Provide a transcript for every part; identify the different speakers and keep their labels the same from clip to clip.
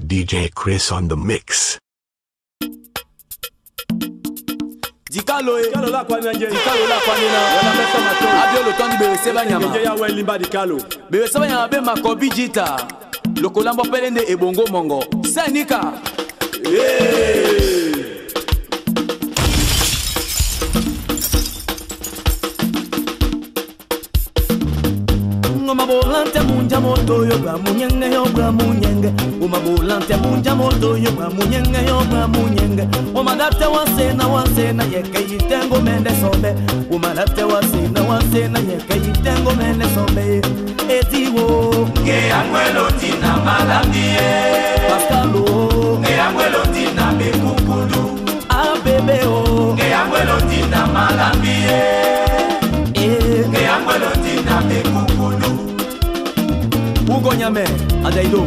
Speaker 1: DJ Chris on the mix.
Speaker 2: dikalo ye
Speaker 3: kalo la kwani nje
Speaker 2: dikalo la kwani na?
Speaker 3: Wala mesa mato
Speaker 2: abio lotondi bebese banyama.
Speaker 3: Nje ya we limba dikalo.
Speaker 2: Bebese banyama be makobi jita. Lokolambo pele nde ebongo mongo. Senika
Speaker 4: ngomabulante munja moto yo bwa munyenge yo bwa munyenge. Umabulante munja moto yo bwa munyenge yo bwa munyenge. Umadapte wasena wasena yeke yitengo mende sobe umadapte wasena wasena yeke yitengo mende sobe etiwo
Speaker 5: ngeyangwelo tina malambie
Speaker 4: paskalo
Speaker 5: ngeyangwelo tina bekukulu.
Speaker 4: Abebeo
Speaker 5: ngeyangwelo tina malambie
Speaker 4: nyame adaido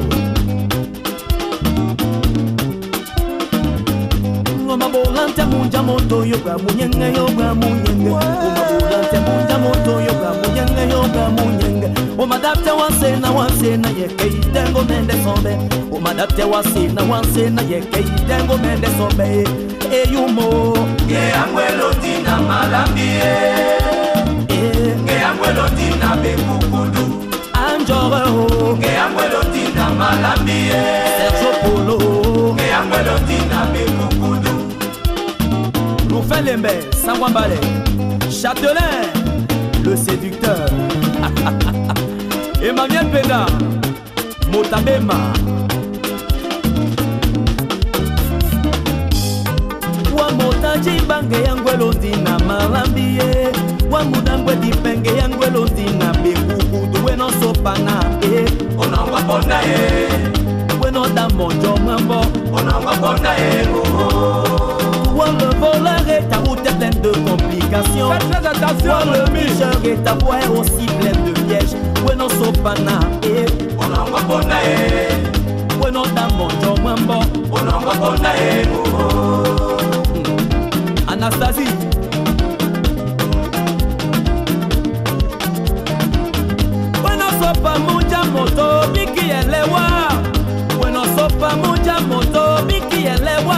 Speaker 4: ngamabolante munja moto yoga munyenge yoga munyenge. Ngamabolante munja moto yoga munyenge yoga munyenge. Omadapte wasena wasena yekeitengo mende sombe. Omadapte wasena wasena yekeitengo mende sombe. Eh,
Speaker 5: Eyumo ngeyangwelotina malambie.
Speaker 4: Eh.
Speaker 5: Ngeyangwelotina bekukudu.
Speaker 4: njore o
Speaker 5: ngeyangwe lotina malambi
Speaker 4: ye eh.
Speaker 5: serge polo. Ngeyangwe
Speaker 4: lotina bikukudu lembe le séducteur. Emmanuel penda motabema. Wa motaji bange yangwe malambi eh wamudangwe dipenge yangwelo ndina bekukudu wenosopana e
Speaker 5: onangwa ponda ye.
Speaker 4: Wenoda monjo mwambo.
Speaker 5: Onangwa ponda ye.
Speaker 4: Le voleur ta route est pleine de complications.
Speaker 3: Faites très attention,
Speaker 4: Toi le et ta est aussi pleine de pièges. Sopana
Speaker 5: onangwa
Speaker 4: damonjo mwambo.
Speaker 5: onangwa ye.
Speaker 4: Anastasie. Sopa mucha moto, biki elewa. Bueno sopa mucha moto, biki elewa.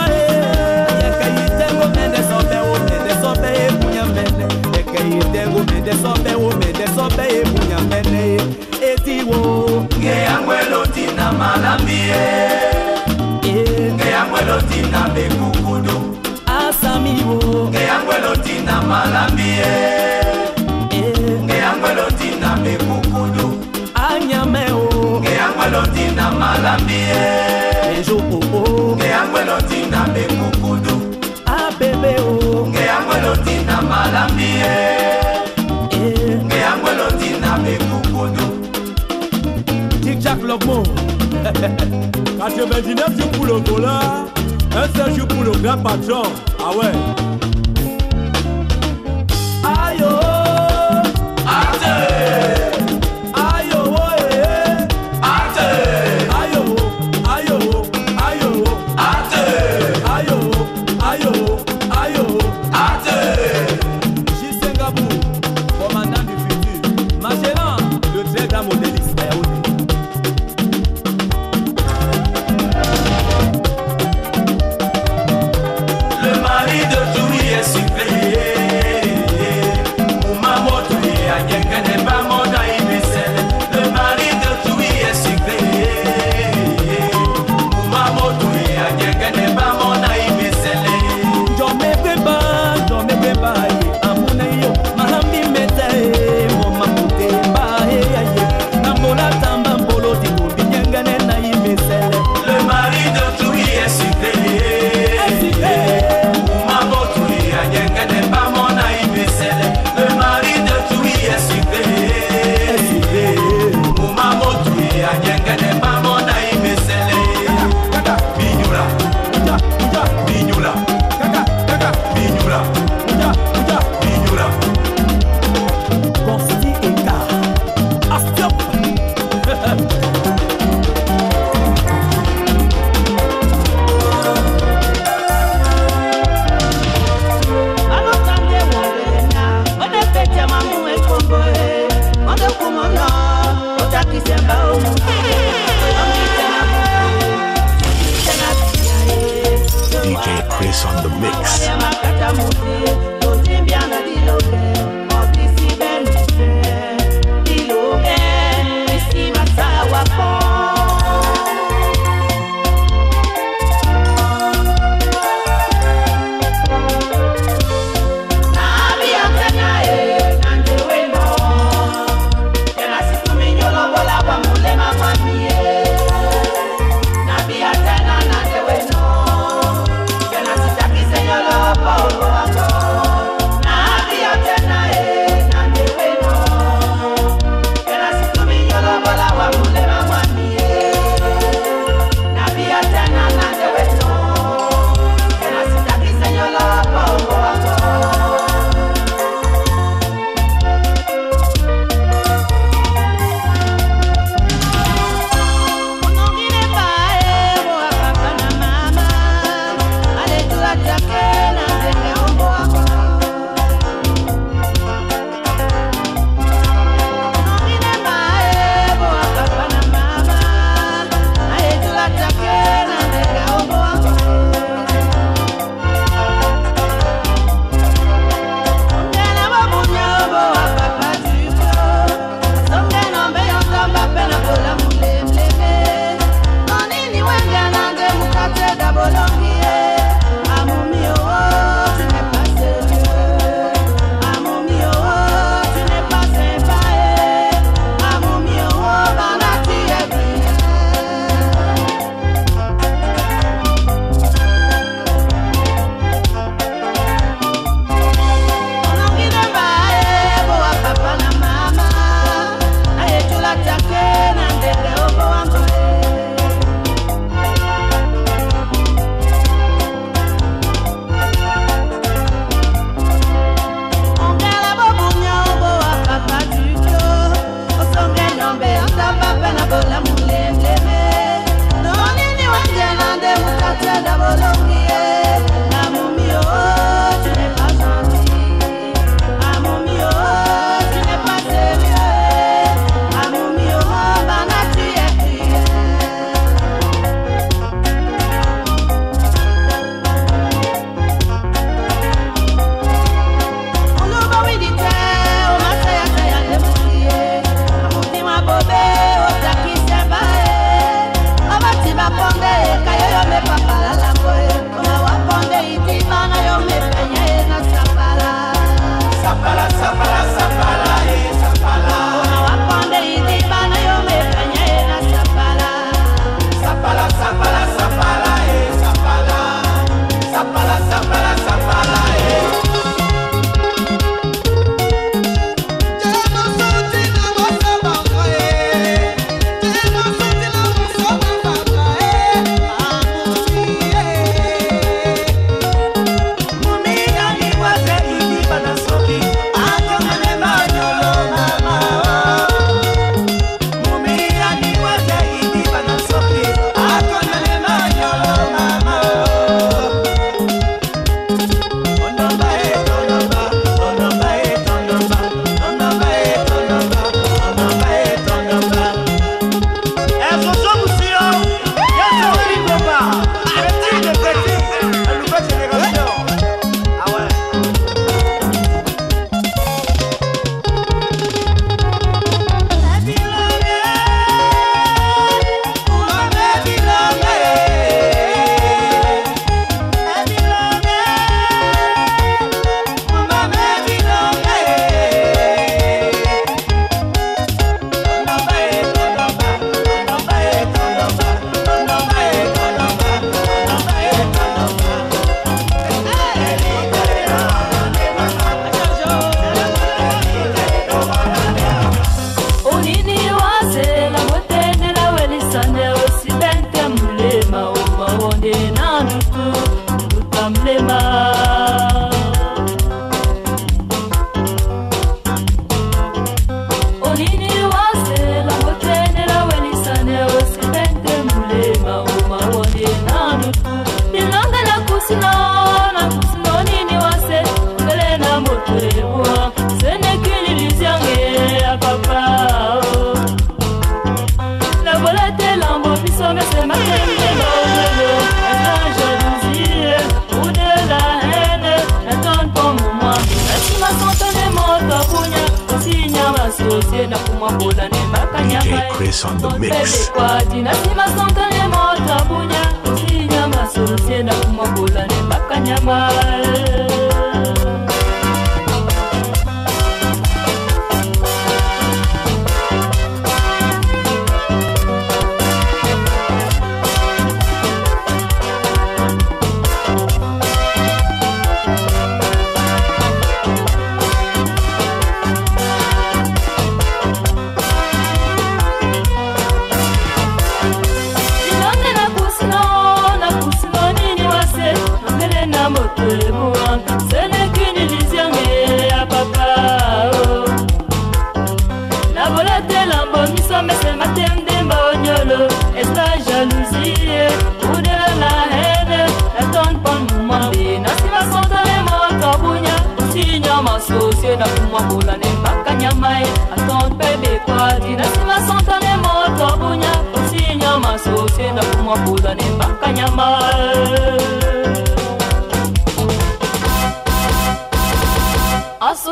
Speaker 4: Yeke yitengo mende sobe o mende sobe e bunya mende. Yeke yitengo mende sobe o mende sobe e bunya mende. Etiwo,
Speaker 5: ngeyangwelo tina malambie
Speaker 4: eh,
Speaker 5: ngeyangwelo tina bekukulu
Speaker 4: asamiwo,
Speaker 5: ngeyangwelo tina malambie mama lambie Ejopoo
Speaker 4: Nge
Speaker 5: angwelo tina bekukudu
Speaker 4: Abebeo Nge
Speaker 5: angwelo tina malambie
Speaker 4: Nge
Speaker 5: angwelo tina bekukudu
Speaker 4: Tic tac logmo
Speaker 3: Katye bendine si pou lo gola Un sejou pou lo gran patron. Awe ah ouais.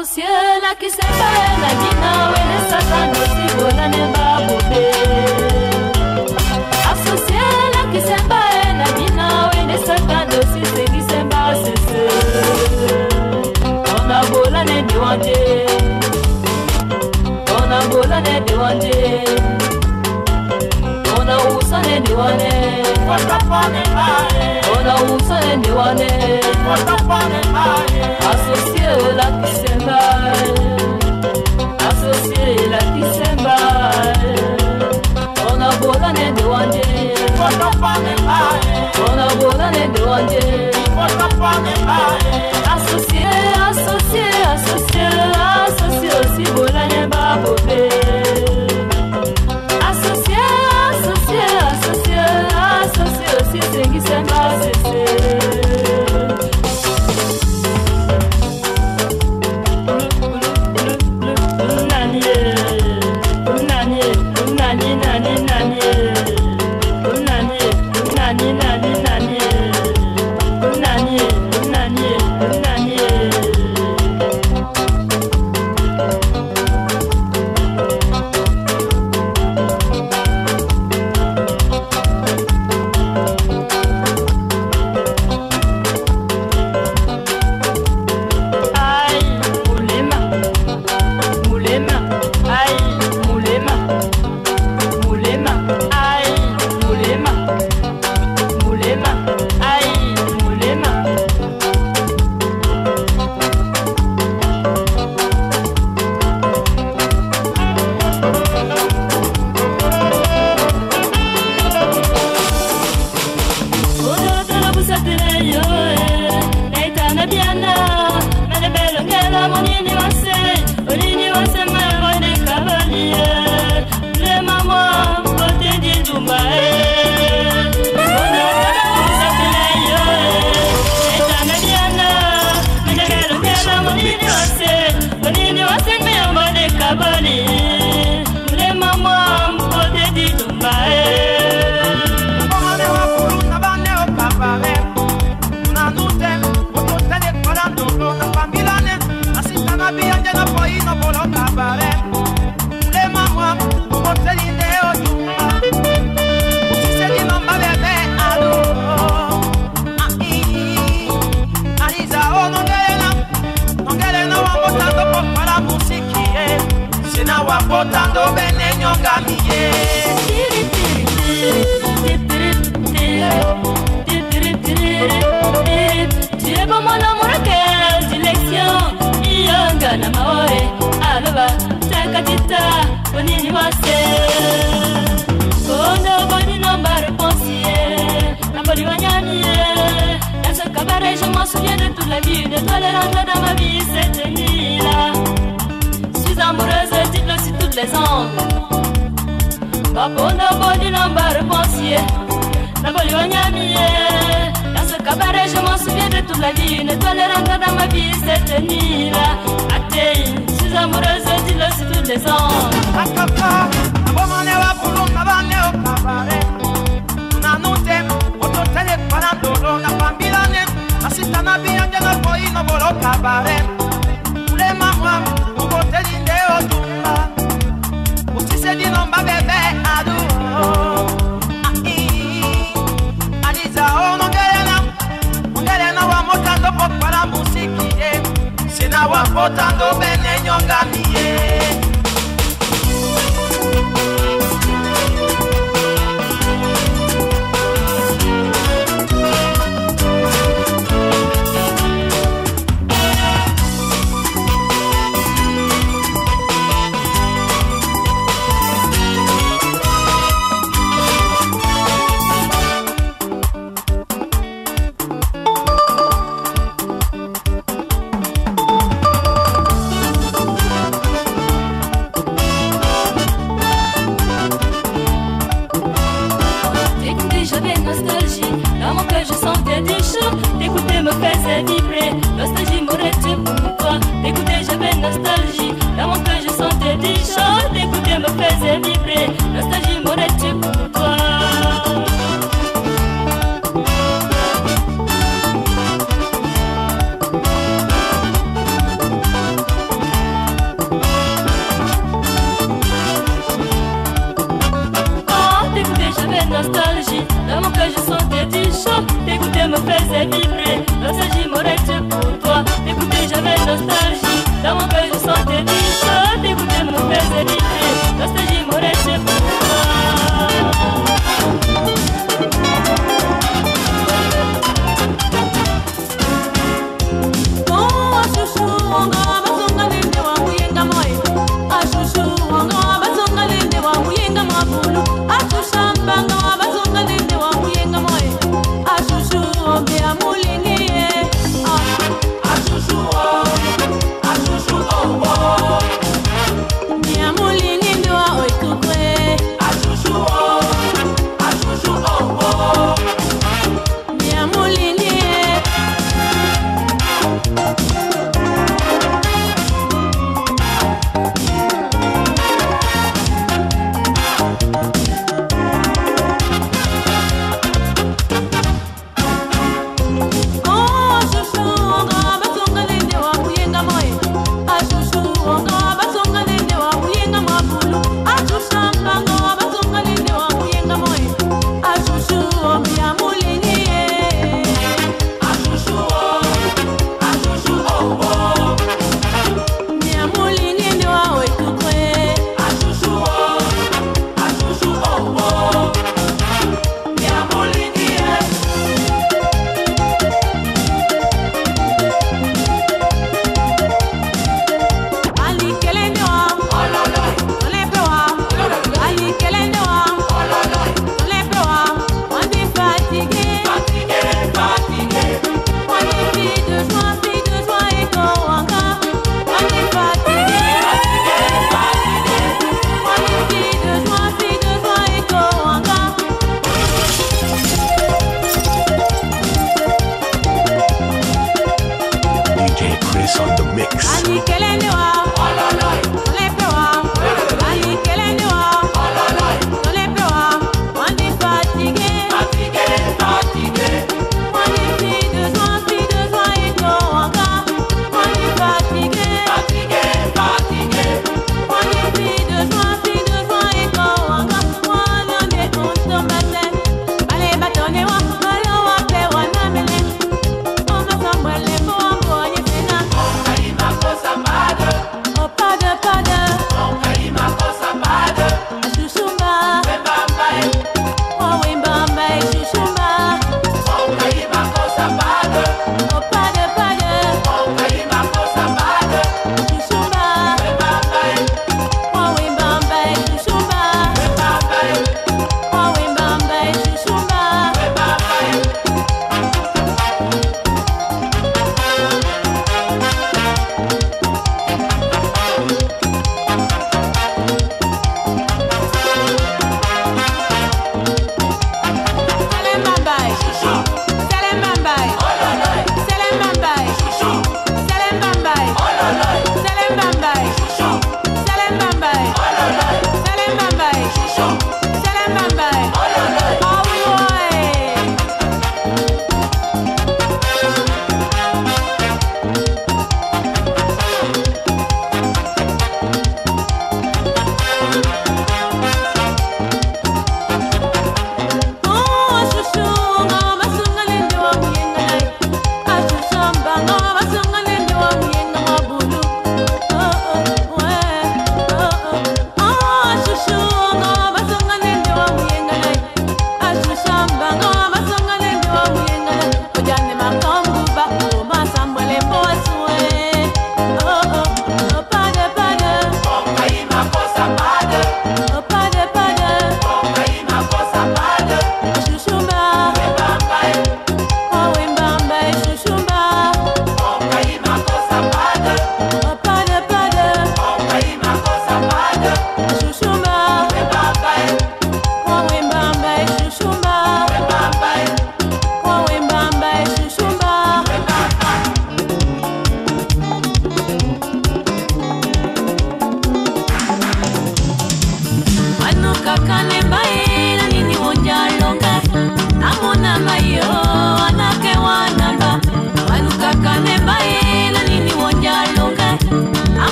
Speaker 6: La Dina et les Satan aussi c'est qui s'appelle c'est On a bola ne diwande. On a bola ne diwande. On a usa ne diwane. On a usa ne diwane. Associé la qui s'emballe Associé la qui s'emballe On a beau l'année de Wandé On a beau l'année de Wandé
Speaker 7: Botando bene nyonga miye
Speaker 6: Tu es pour mon amour quelle direction Iyanga na maore aloba takatita bonini wase Kondo boni nomba réponsier La boli wanyamie Dans ce cabaret je m'en souviens de toute la vie De toi les rentres dans ma vie cette nuit-là Je suis amoureuse dites-le sur toutes les ondes. Bapondo boni Dans ce cabaret je m'en souviens de toute la vie. Ne toi les rentres dans ma vie cette nuit-là. Atei, je suis amoureuse dites-le sur toutes les ondes.
Speaker 7: Akaka abomane wakulunga bane okabare na no
Speaker 6: potando bene
Speaker 8: nyonga miye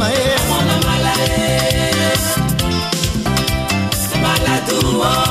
Speaker 8: na
Speaker 3: ye mwana mala ye mala tumo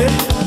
Speaker 3: Yeah.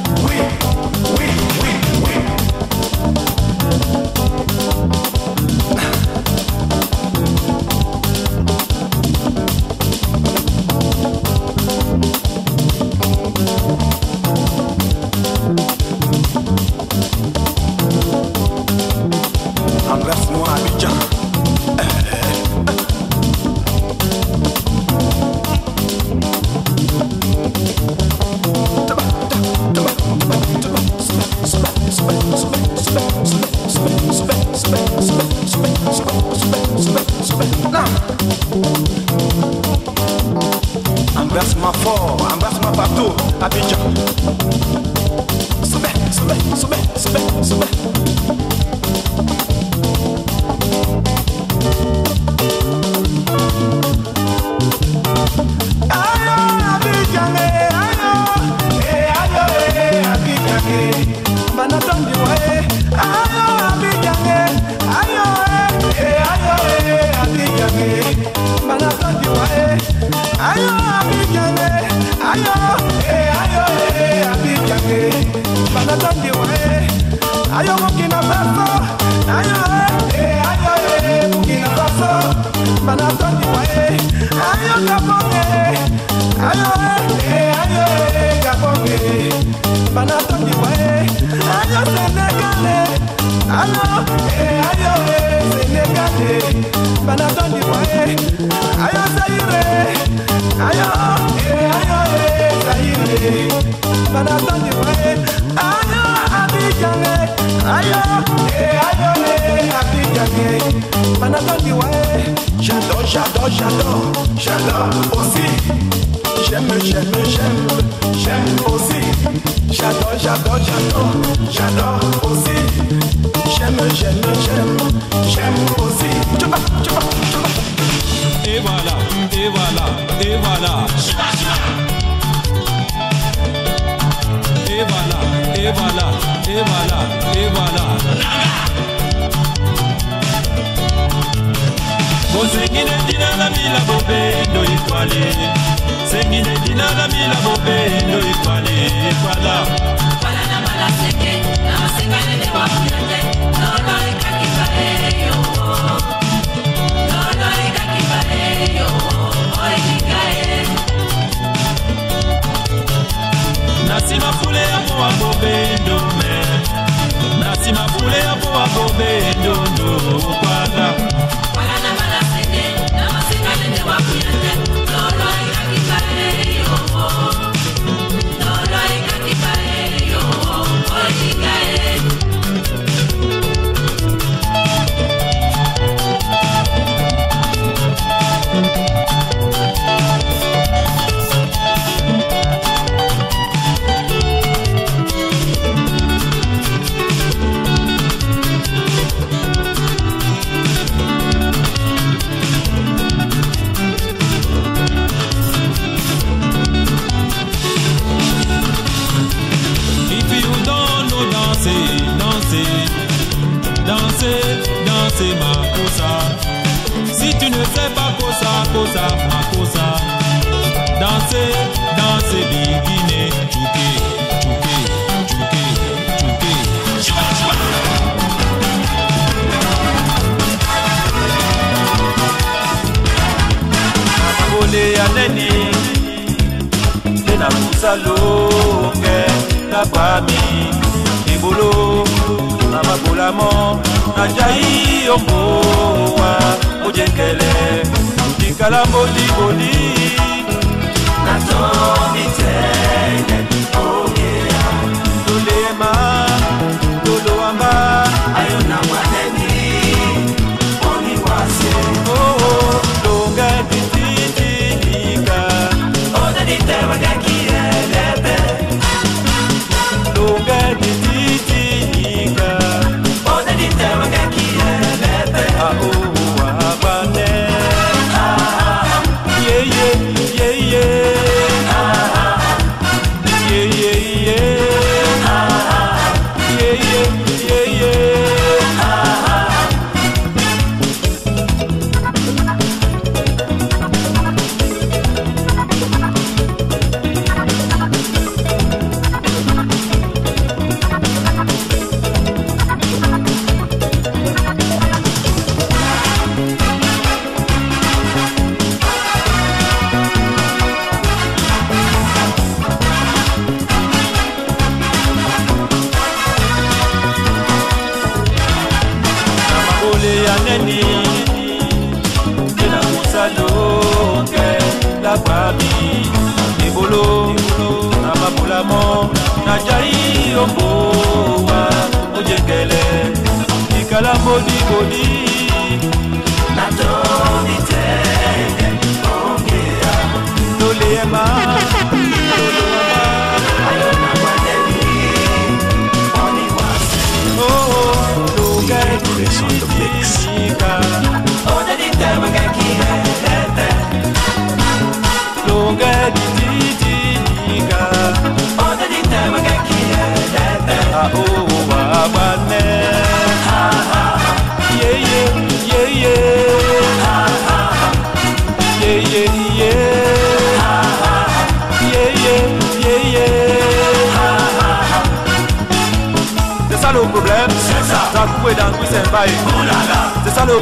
Speaker 3: Mowa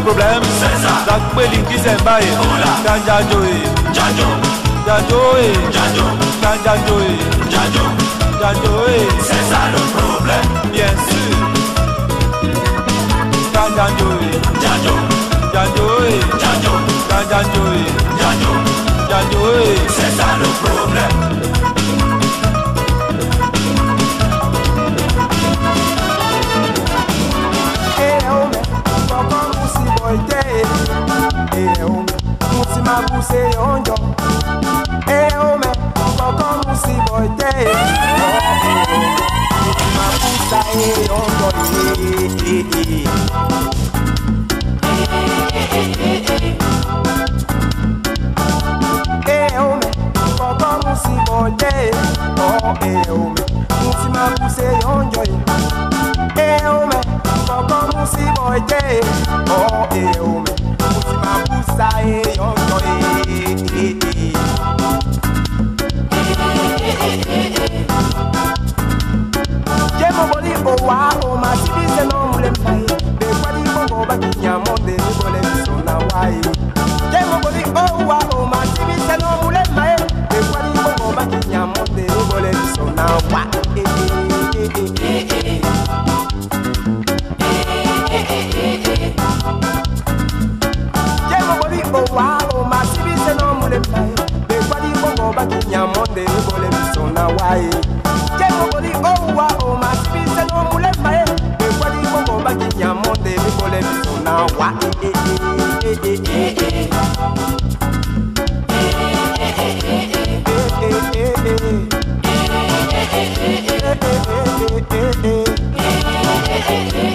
Speaker 3: problem dagbeli kisemba ye jajajo ye jajo ye jajajo ye jajo ye c'est ça le problème bien sûr. Jajajo ye jajo ye jajajo ye jajo ye c'est ça le problème.
Speaker 9: ite eyo eh, musi mabuse yonjo eyo eh, me koko musi bo ite musi mabusa yonjo eyo eh, me koko musi bo ite oh, eyo me eu me baba musi boye o e o me musi ma busa e yo to e je mo boli o wa o ma si bi se no mule fai de kwani bo bo ba kinya mo bole so na wai je mo boli o wa
Speaker 10: Hey, hey, hey.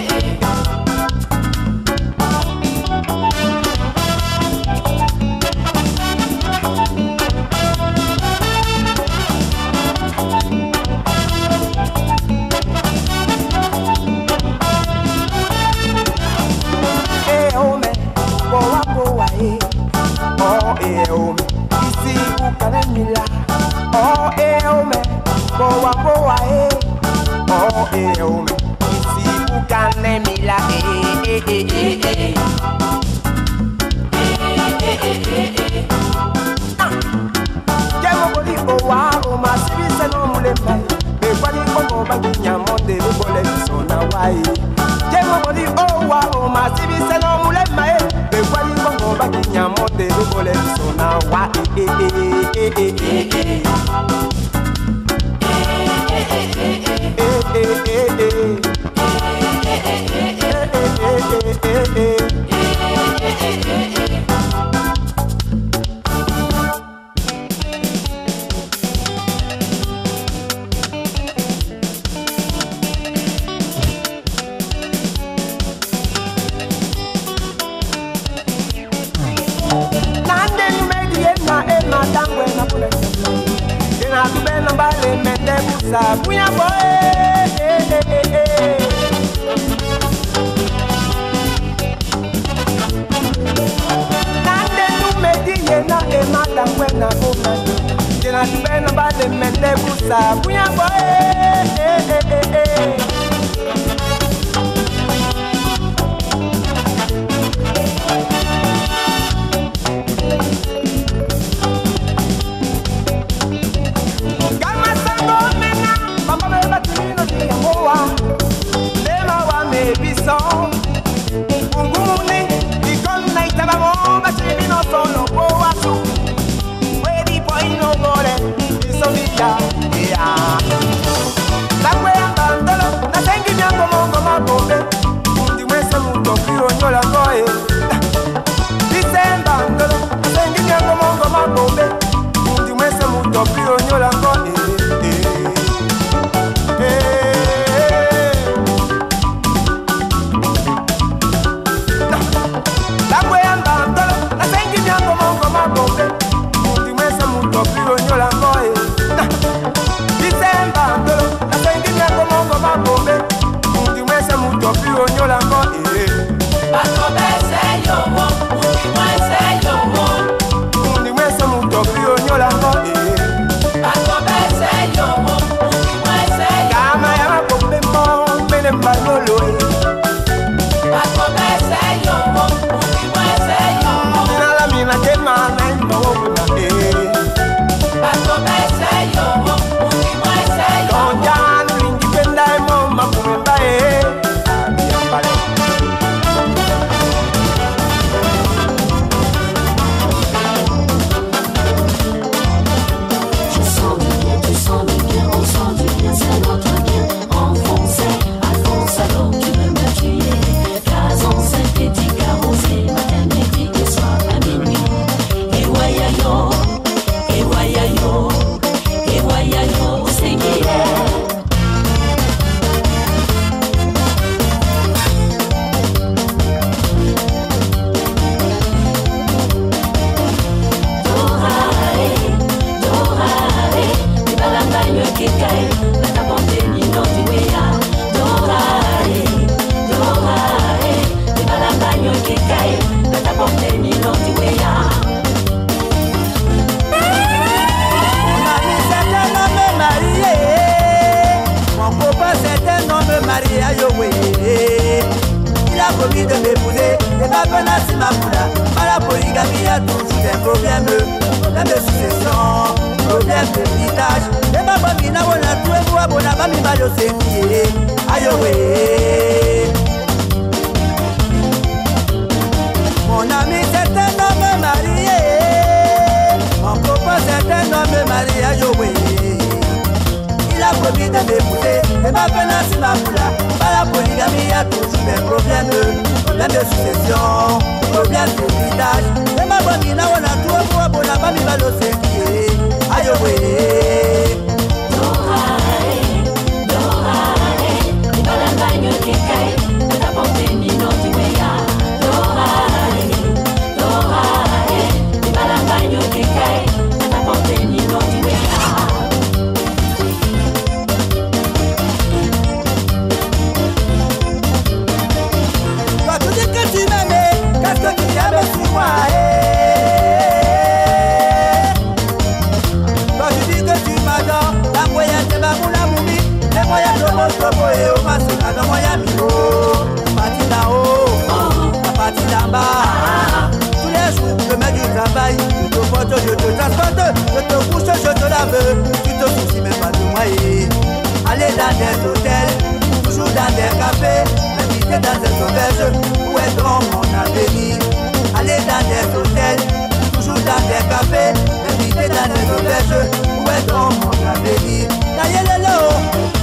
Speaker 10: café, invité dans les auberges, où est donc mon café Taillez-le-le,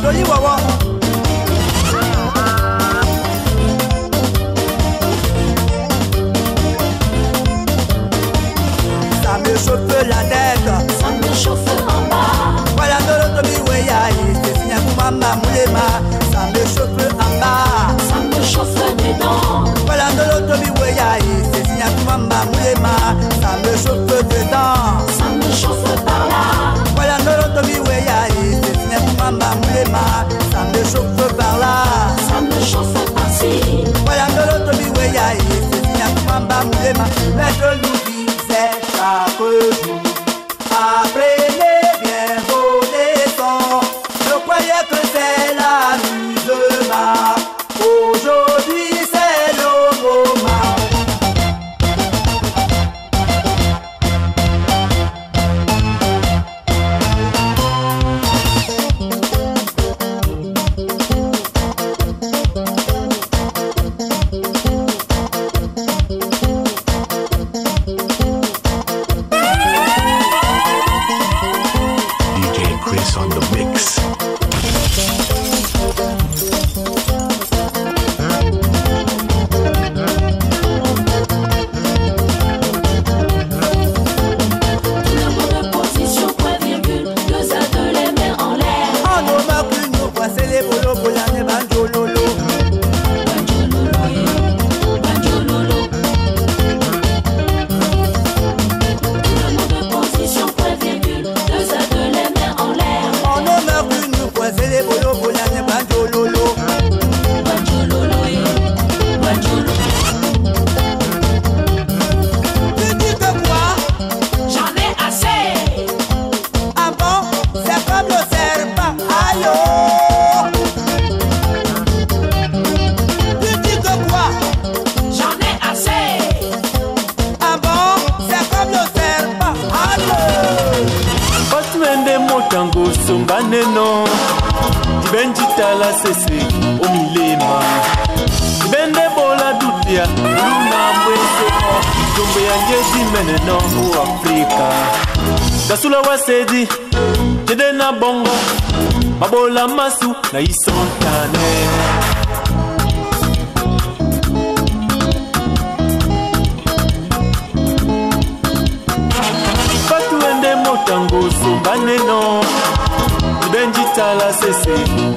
Speaker 10: joli wawa. Ça me chauffe la tête,
Speaker 6: ça me chauffe
Speaker 3: mulema, la jaloux tala sese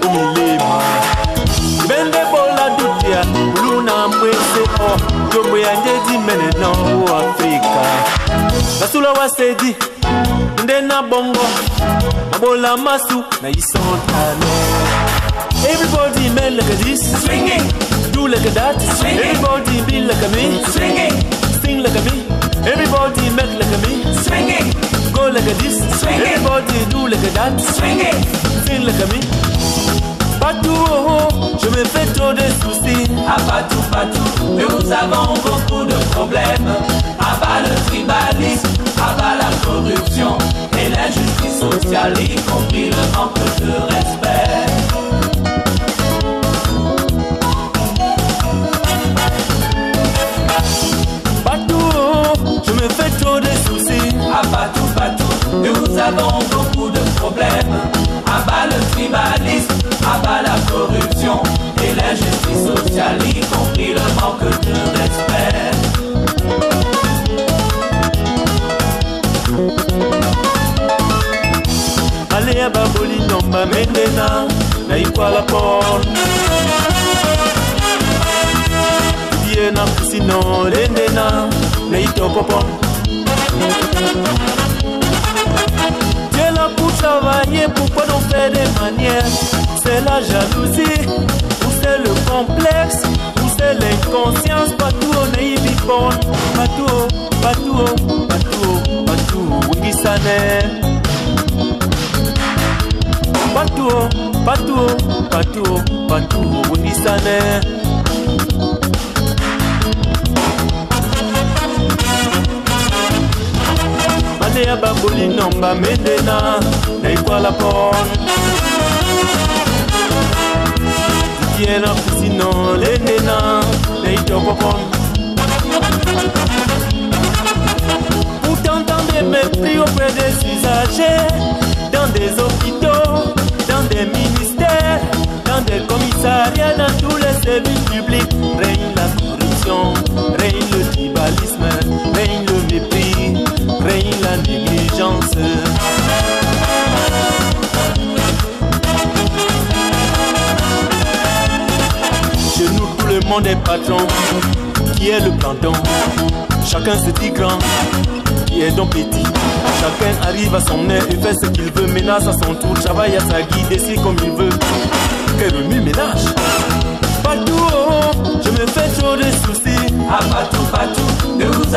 Speaker 3: omilema bende bola dutia luna mwese o yombo ya njedi menena o afrika. Basula wasedi nde na bongo. Abola masu na isontalo everybody men like this swinging. Do like that swinging. Everybody be like me swinging. Sing like me everybody make like me swinging. me. Patou, oh, oh, je me fais trop de soucis.
Speaker 4: À Patou, Patou, nous avons beaucoup de problèmes. À bas le tribalisme, à bas la
Speaker 5: corruption et l'injustice sociale, y compris le manque de respect. Nous avons beaucoup de problèmes. À bas le tribalisme, à bas la corruption. Et l'injustice sociale, y compris le manque de respect.
Speaker 3: ale ya baboli nomba mendena na ikwala pon ye na kusino lendena na itopopon Dieu là pour pourquoi nous faire des manières? C'est la jalousie, ou c'est le complexe, ou c'est l'inconscience, partout on est ibipon, partout, partout, partout, partout, wingisane. Partout, partout, partout, partout, wingisane. Mane ya baboli nomba mendena na ikwala pon tie na kusino lendena na itopopon Pourtant dans des mépris auprès des usagers Dans des hôpitaux, dans des ministères Dans des commissariats, dans tous les services publics Règne la corruption, Chez nous tout le monde est patron. Qui est le planton? Chacun se dit grand. Qui est donc petit? Chacun arrive à son air et fait ce qu'il veut. Menace à son tour, travaille à sa guide Décide comme il veut. Que remue ménage. Partout je me fais trop de soucis.
Speaker 5: À partout, partout, nous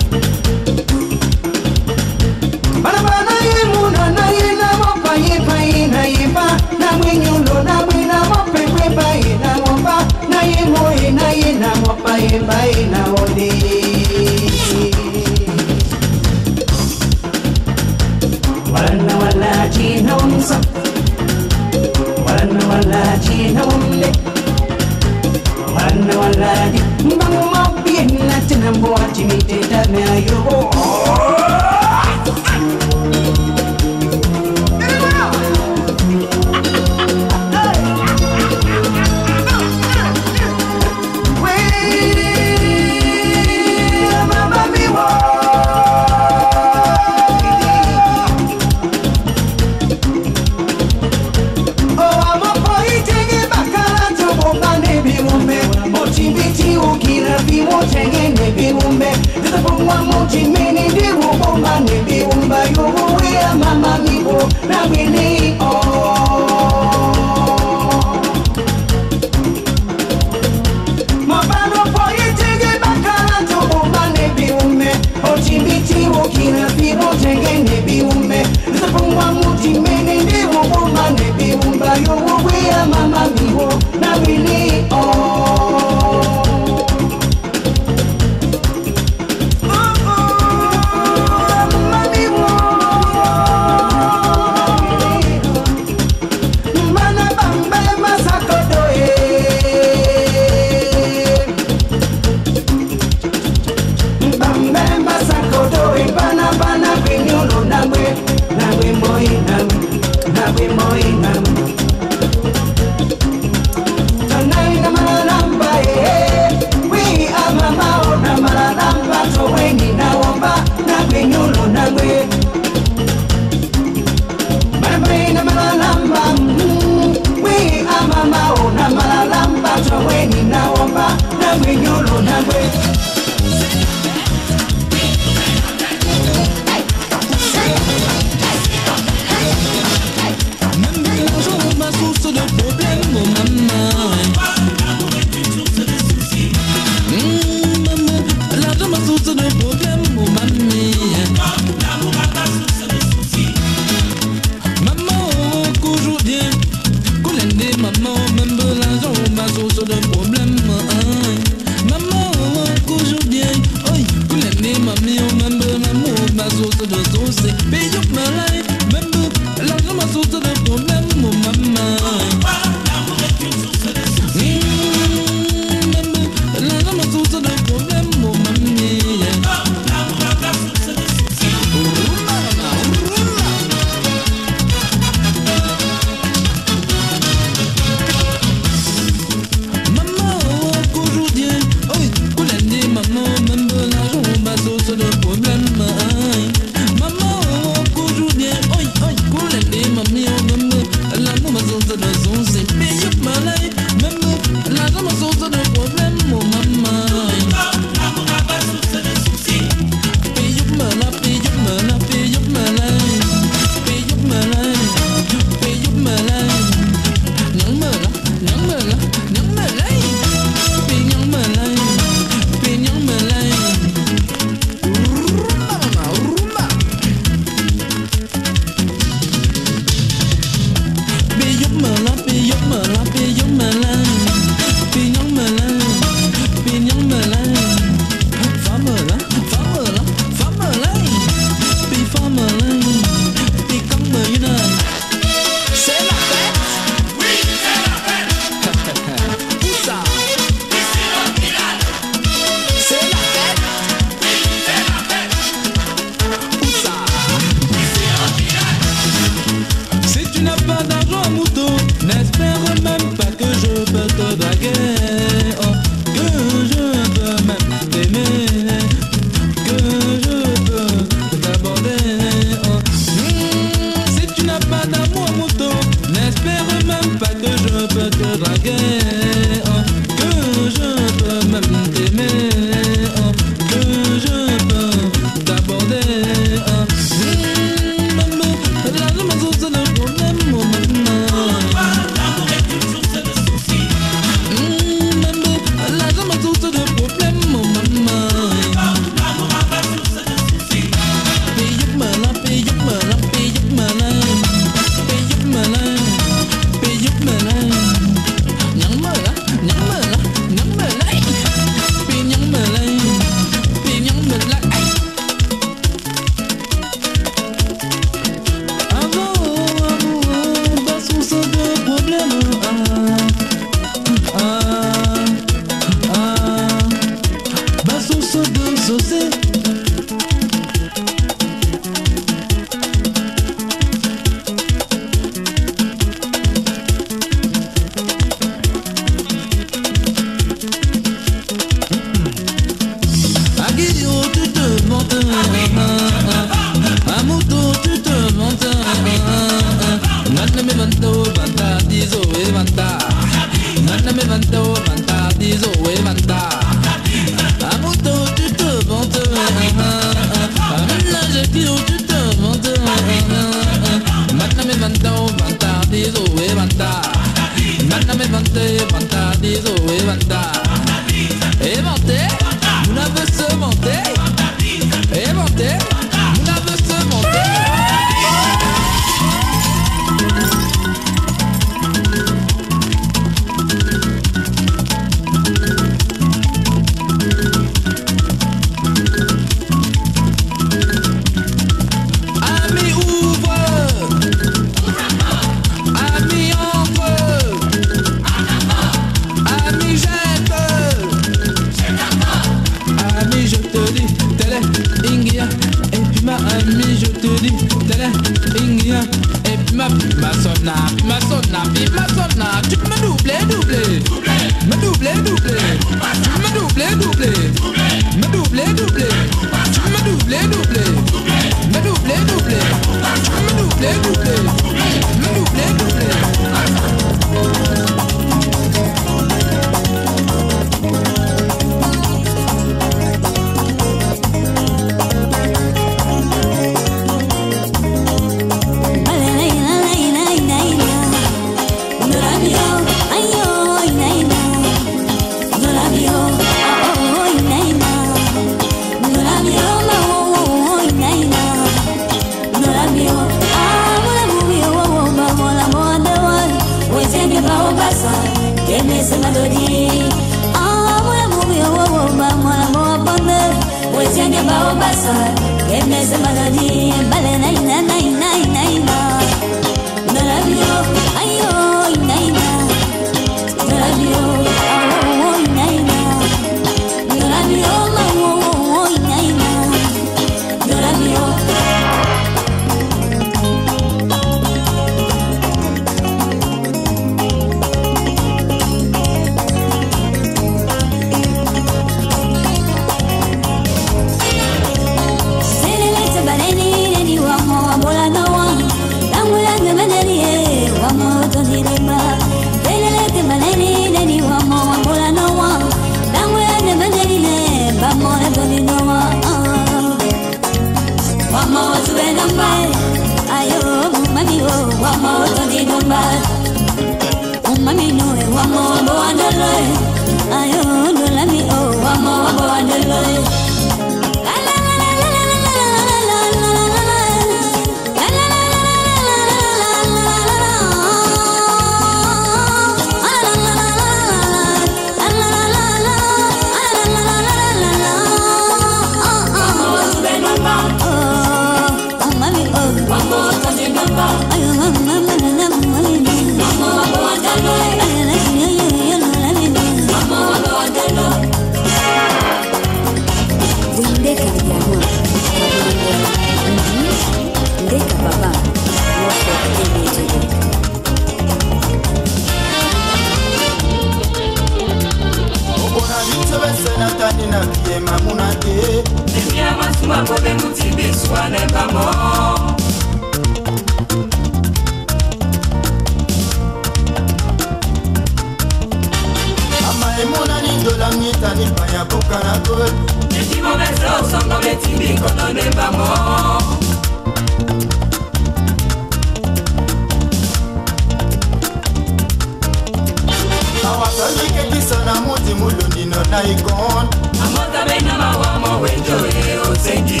Speaker 11: na
Speaker 12: igona
Speaker 13: amoza bena mawamo wenjore osengi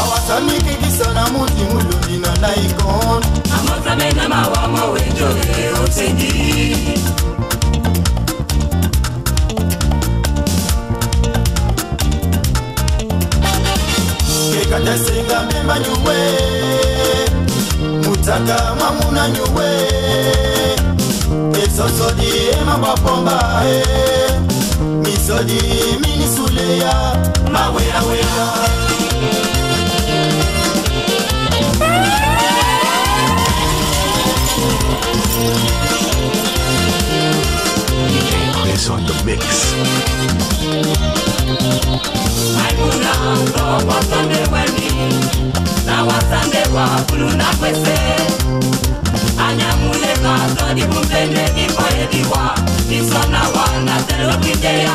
Speaker 12: awasamiki kiso na muti mululino na igona
Speaker 13: amoza bena mawamo wenjore osengi
Speaker 12: kekatesinga mbemanyuwe sata mamuna nyuwe esosodi emakwapomba e eh. misodi minisuleya maweyawera
Speaker 1: Is on the mix.
Speaker 13: I'm gonna go na wasangekwa kulu na kwese. Anyamuleka todi mumpene ipoediwa isona wana telokideya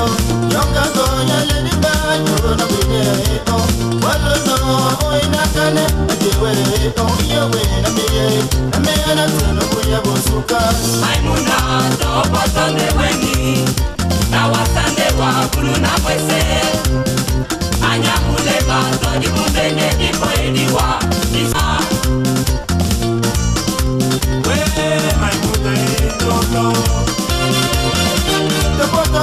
Speaker 13: no yonga go
Speaker 12: yaleni ba yona binye no walo no oina kane ajewe no yewe na miye. Na me ana tsano kuya bosuka.
Speaker 13: Maimuna to potande weni na watande wa kulu na mwese. Anyamule
Speaker 5: ba to dimundenye dipoediwa isa.
Speaker 9: We
Speaker 14: maimuna no no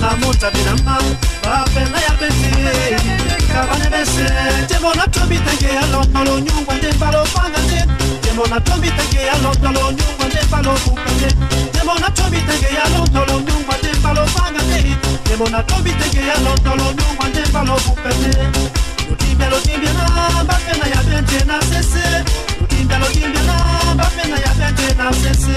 Speaker 14: Na
Speaker 11: muta bi ute kamuta binama bapela ya beti kabane bese temona tombi tenge ya londolo nyungwa nde balofanga nde. Temona tombi tenge ya londolo nyungwa nde balobuka nde. Temona tombi tenge ya londolo nyungwa nde balofanga nde. Temona tombi tenge ya londolo nyungwa nde balobuka lo lokimbia lokimbia na ba bapena ya bente na sese. Lokimbia lokimbia na ba bapena ya bente na sese.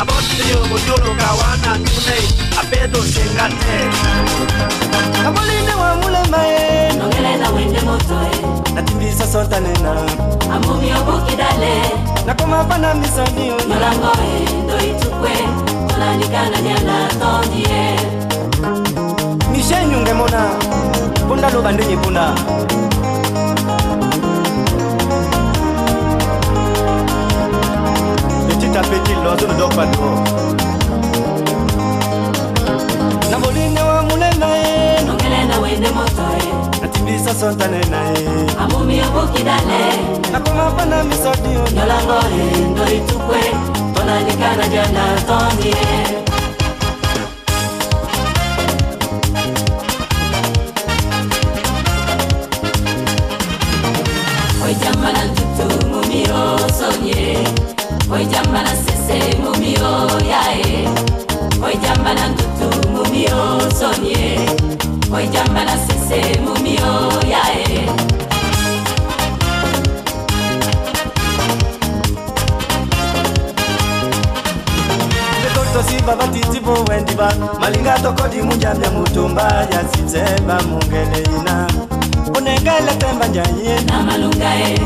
Speaker 11: abotiyogo yoloka wana ngune abedo senga te
Speaker 15: abolinde wa mulema ye
Speaker 13: nongelela wende moto e
Speaker 15: natimbisa sotane na
Speaker 13: amumi obokidale
Speaker 15: nakoma pana misoni
Speaker 13: yolango e ndoitukwe tolalikana nyana tondi
Speaker 15: e mishe nyungemona punda loba ndenye punda ta petite l'oiseau ne dort pas dehors na bolingo ya monena ye.
Speaker 13: Nongele na wende moto ye.
Speaker 15: Natibisa santane na ye.
Speaker 13: Amumi okoki
Speaker 15: dale. Nakoma mpa na misodi
Speaker 13: yolango endo itukwe mpo na likana dia na tongi ye. Ojambala sese mumio yae Ojambala ntutu mumio sonye Ojambala sese mumio yae
Speaker 15: tosiva vatitivo wendiva malinga tokodi munjamya mutumba yasitsemba mungele ina. Unengele temba njaye
Speaker 13: na malungae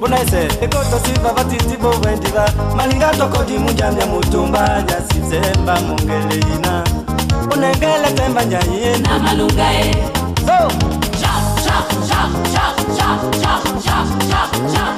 Speaker 15: bunaise ekotosiva vatitibo wendiva malinga tokodi munjamya mutumba njasizemba mungeleina unengele temba
Speaker 13: njayin namalungae
Speaker 15: so
Speaker 16: chap chap chap chap chap chap chap chap chap.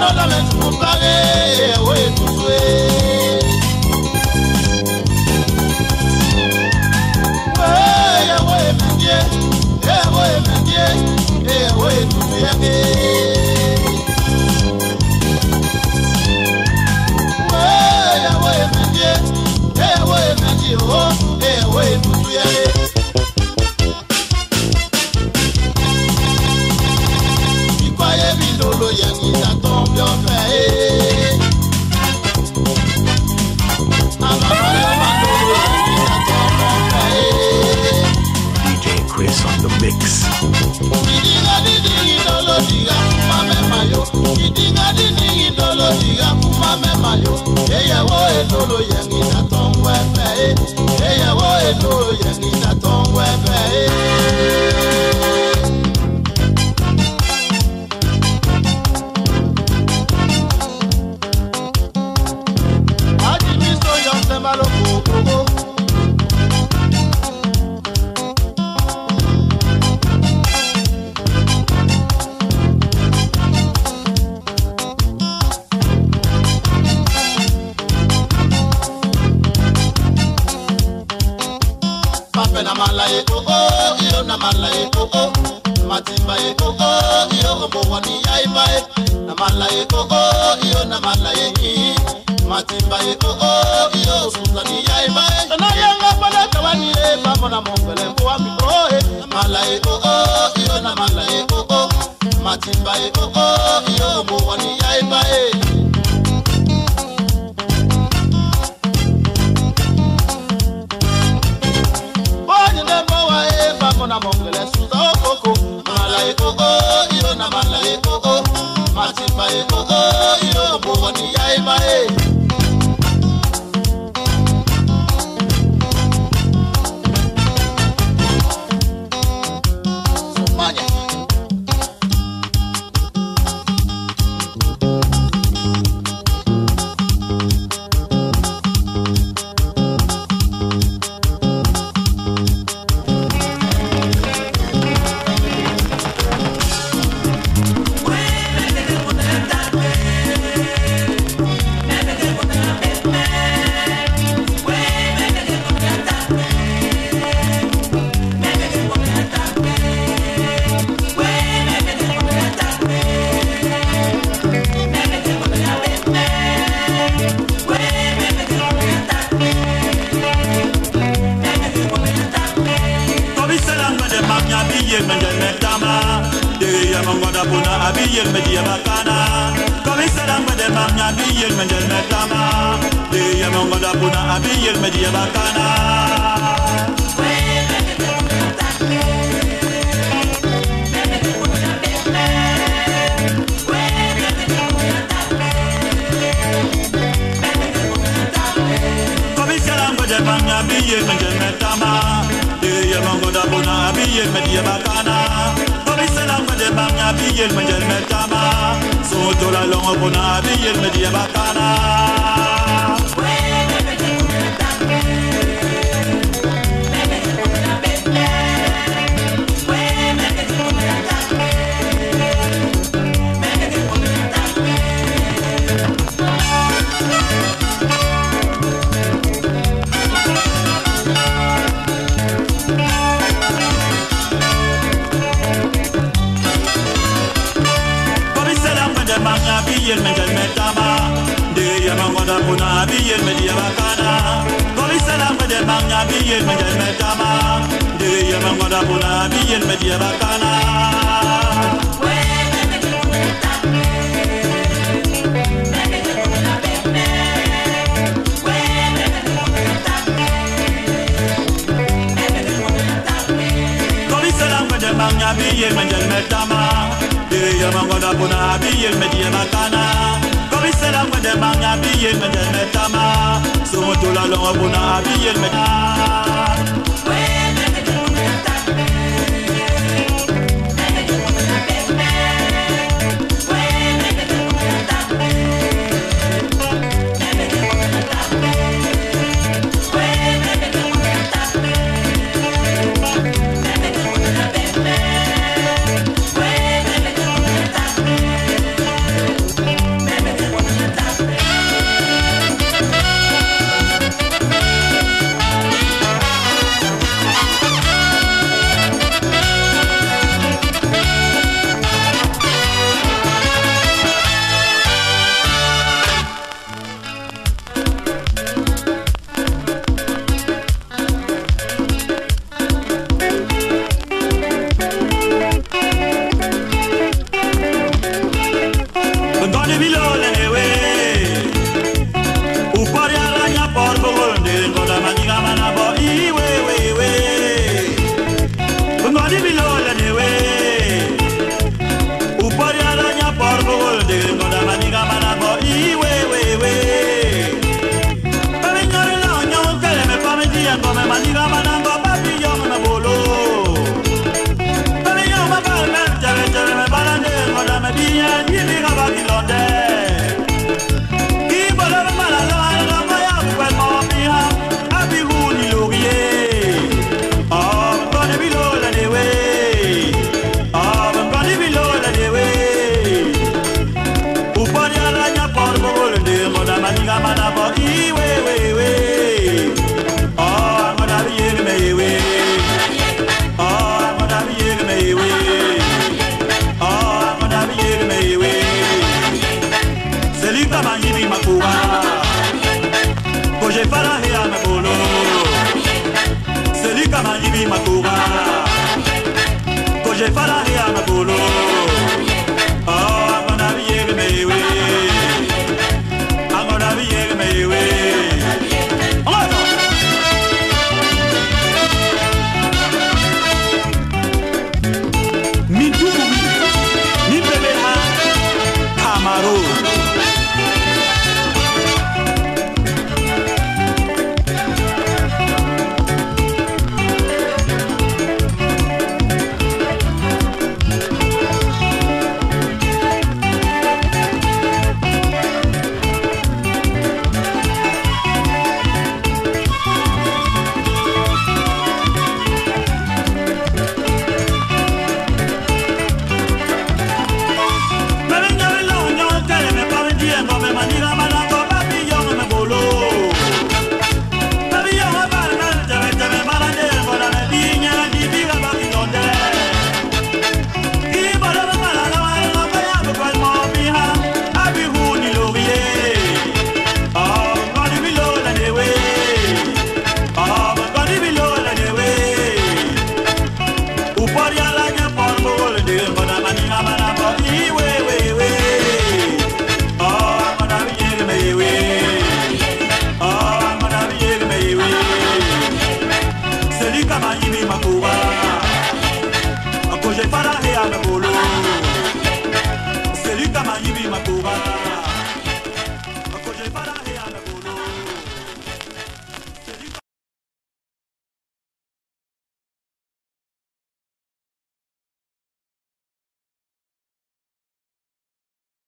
Speaker 16: no la les compare. ìdíngàdì ní ìdòlò ìyàkùnmá mẹ́mà yó èyẹ̀wò èdòlò yẹ̀ngì ìdàtọ̀ ń wẹ́ bẹ́ẹ̀ èyẹ̀wò èdòlò yẹ̀ngì ìdàtọ̀ ń wẹ́ bẹ́ẹ̀. o o iyo na malayeki matimba ye o o iyo suzani ya ema e tana yanga pala tawani e mamo na mongole mpo wa mikro e eh. malaye iyo na malaye o o matimba
Speaker 17: ye o Mongoda puna abiyel media bakana Komisara ngwede mamnya abiyel menjel metama Deya mongoda puna abiyel media bakana Komisara ngwede mamnya abiyel menjel metama Deya mongoda puna abiyel media bakana Komisara ngwede mamnya abiyel menjel metama Sotola longo puna abiyel media bakana mamnya abiyel menjel metama Deya mongoda puna abiyel media bakana mamnya abiyel menjel metama Deya mongoda puna abiyel media bakana Komisara ngwede mamnya abiyel menjel metama Sotola longo puna abiyel media